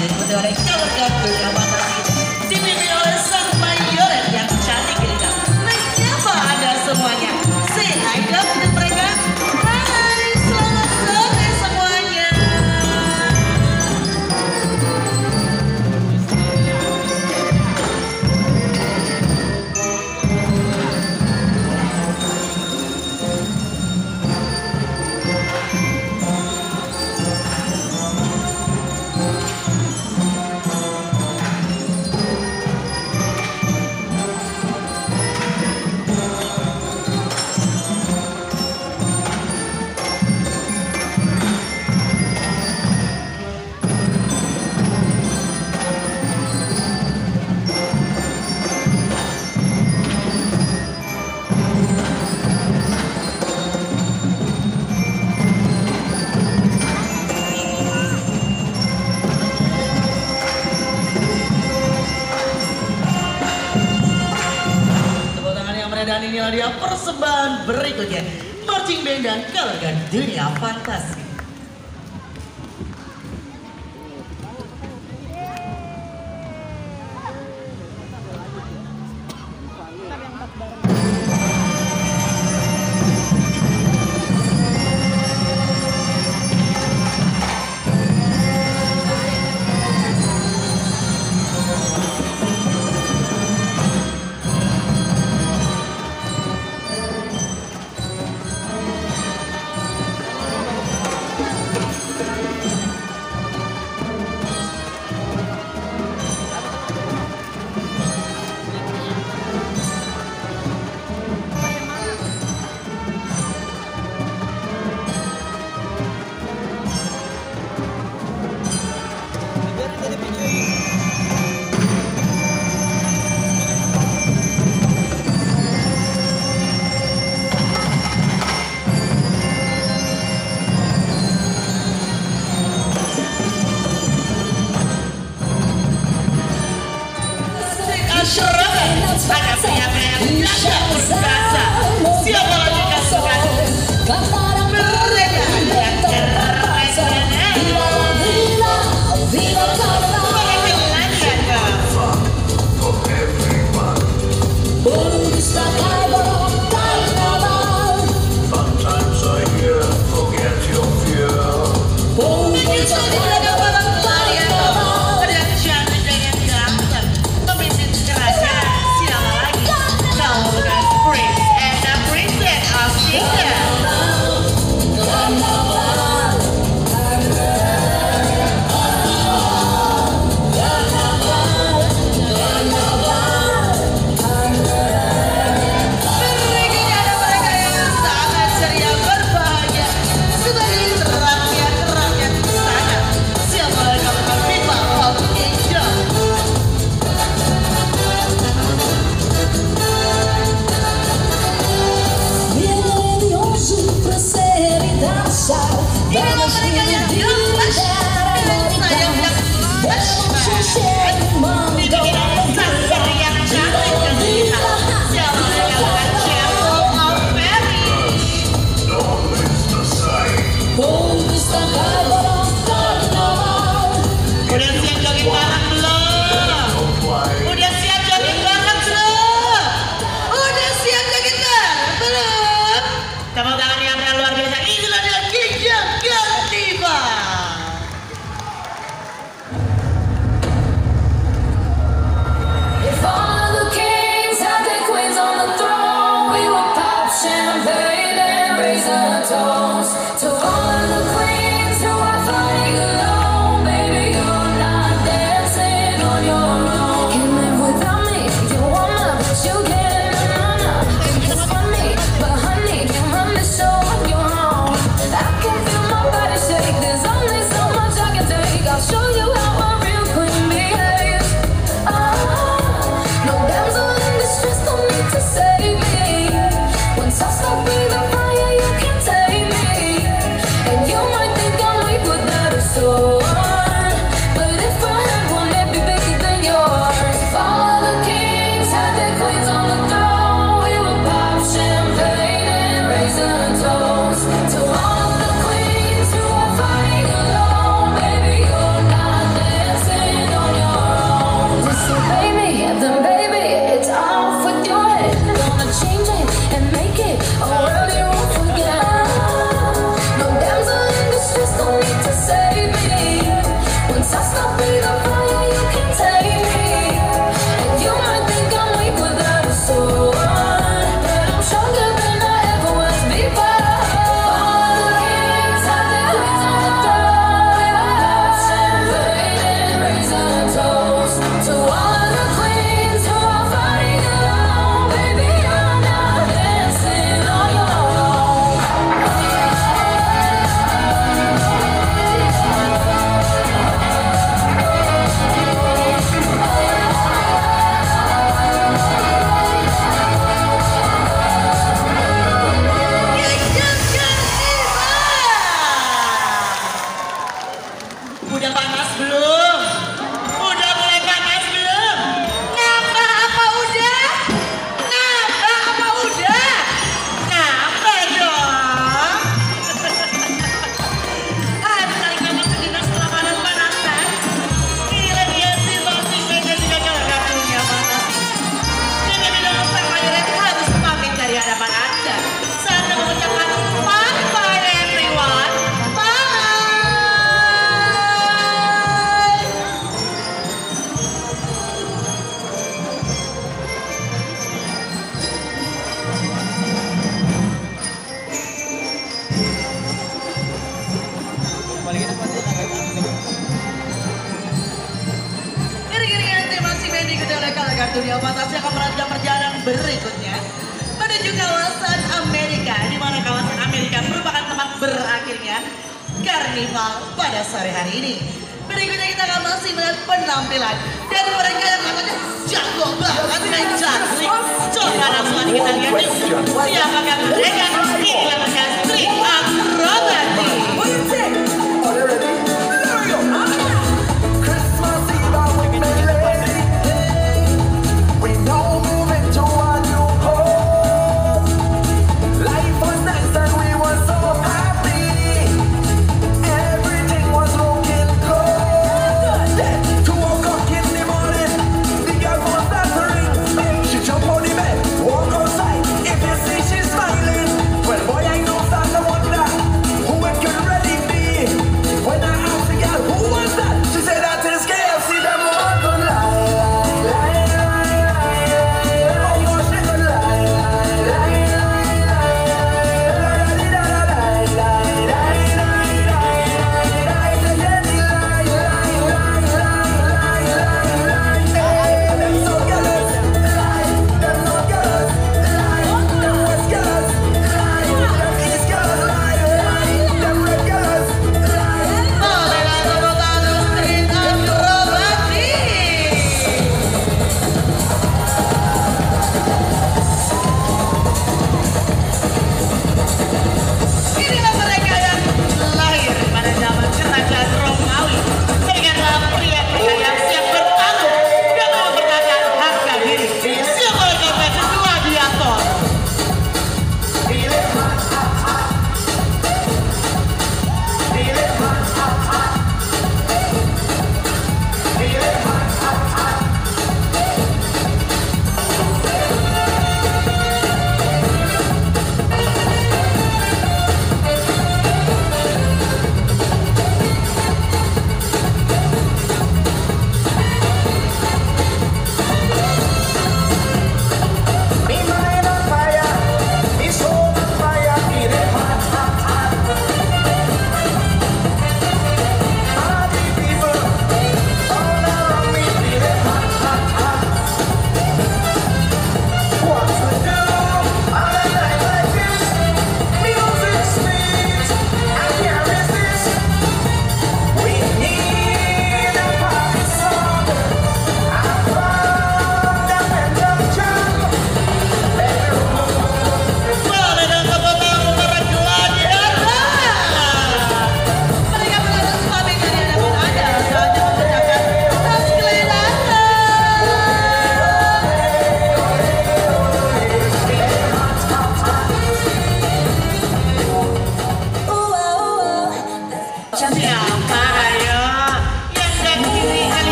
お手洗い来たお手洗い persembahan berikutnya. Marching Band dan Kelergan Dunia Fantasi. I'm minha desvagar sem abrir, minha chapa por up! se berikutnya menuju kawasan Amerika di mana kawasan Amerika merupakan tempat berakhirnya karnival pada sore hari ini. Berikutnya kita akan masih melihat penampilan dan mereka yang namanya jago banget main jago.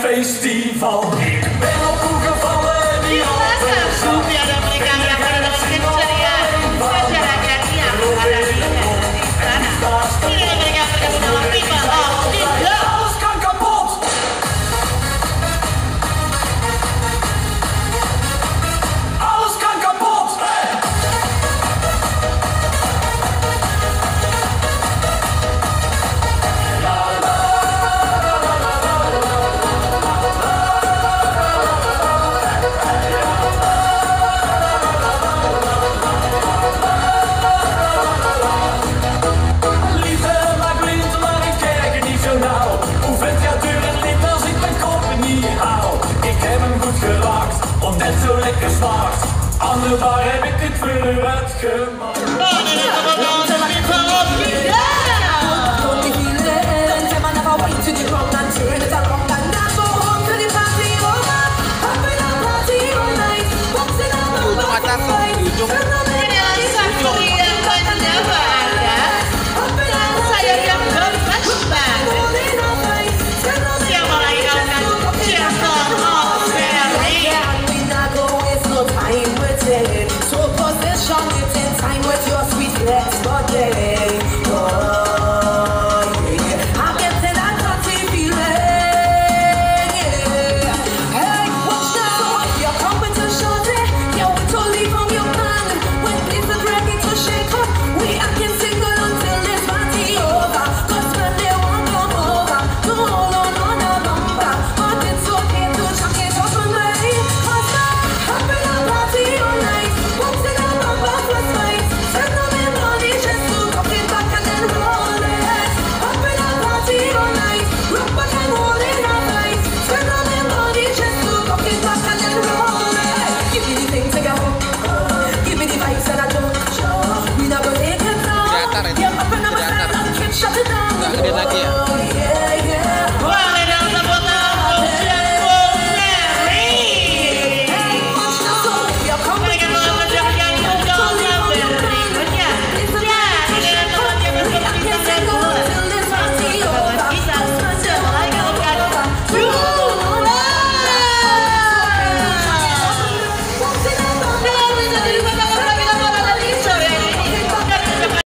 festival. Ik ben op gevallen die